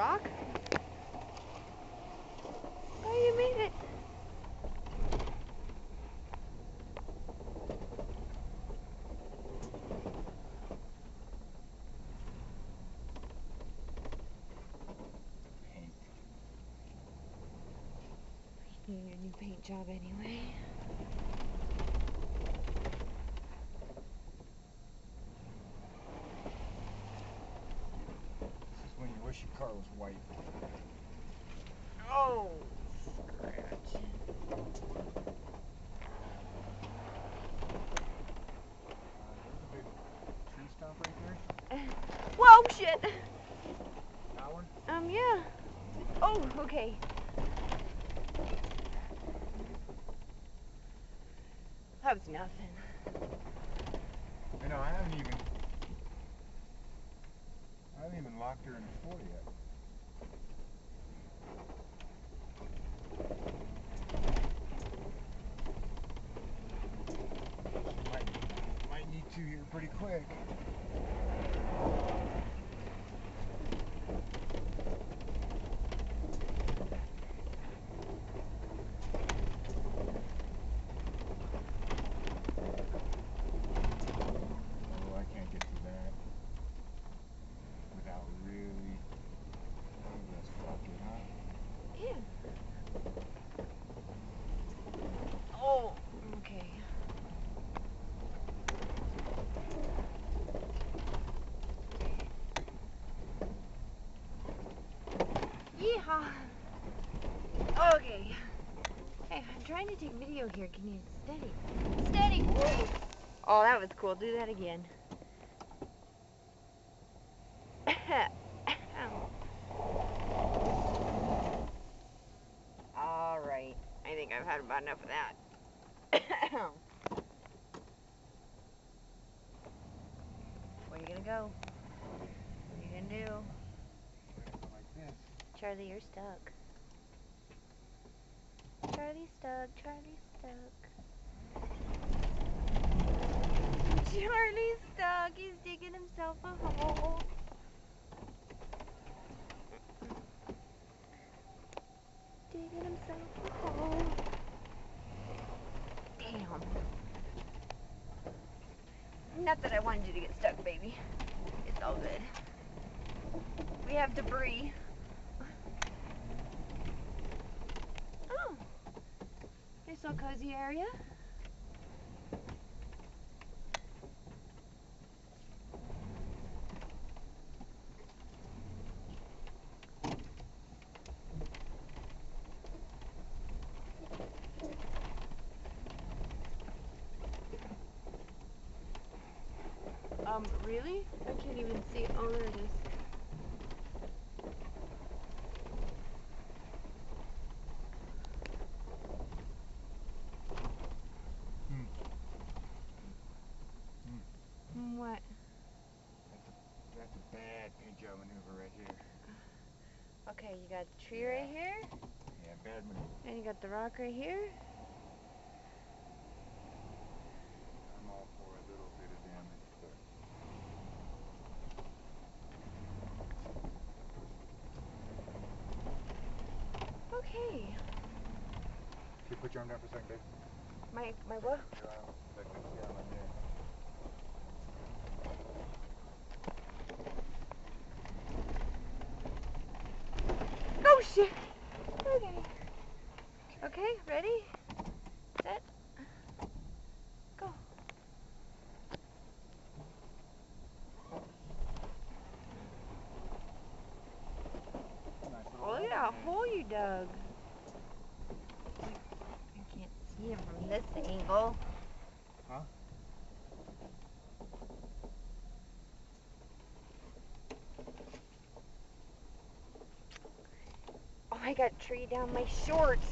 rock? Oh, you made it. Paint. You need a new paint job anyway. Car was white. Oh, scratch. There's a big tree stump right. Whoa, shit. That one? Um, yeah. Oh, okay. That was nothing. I know, I haven't even. Haven't even locked her in four yet. Might, might need to here pretty quick. Oh, I can't get through that without really. Oh, let's fuck it, huh? Yeah. Oh, okay. Yeehaw. Okay. Hey, I'm trying to take video here. Can you steady? Steady. Whoa. Oh, that was cool. Do that again. All right. I think I've had about enough of that. Where are you gonna go? What are you gonna do? Charlie, you're stuck. Charlie's stuck. Charlie's stuck. Charlie's stuck. He's digging himself a hole. Digging himself a hole. Damn. Not that I wanted you to get stuck, baby. It's all good. We have debris. Oh. Nice little cozy area. Um, really? I can't even see. Oh, there it is. Mm, What? That's a bad job maneuver right here. Okay, you got the tree right here, Yeah, bad maneuver. and you got the rock right here. I'm all for a little bit of damage, but Okay. Can you put your arm down for a second, babe? My my what? Your arm, so I can see on my neck. Oh shit. Okay. Okay, ready? Set. Go. Nice little Oh, look at hole that in hole you dug. I can't see him from this angle. Huh? Oh, I got tree down my shorts.